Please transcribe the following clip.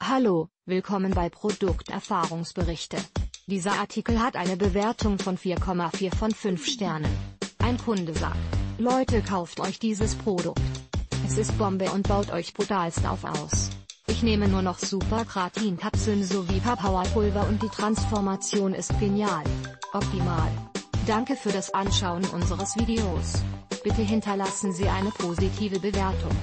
Hallo, willkommen bei Produkterfahrungsberichte. Dieser Artikel hat eine Bewertung von 4,4 von 5 Sternen. Ein Kunde sagt, Leute kauft euch dieses Produkt. Es ist Bombe und baut euch brutalst auf aus. Ich nehme nur noch Super Kratin-Kapseln sowie Powerpulver und die Transformation ist genial. Optimal. Danke für das Anschauen unseres Videos. Bitte hinterlassen Sie eine positive Bewertung.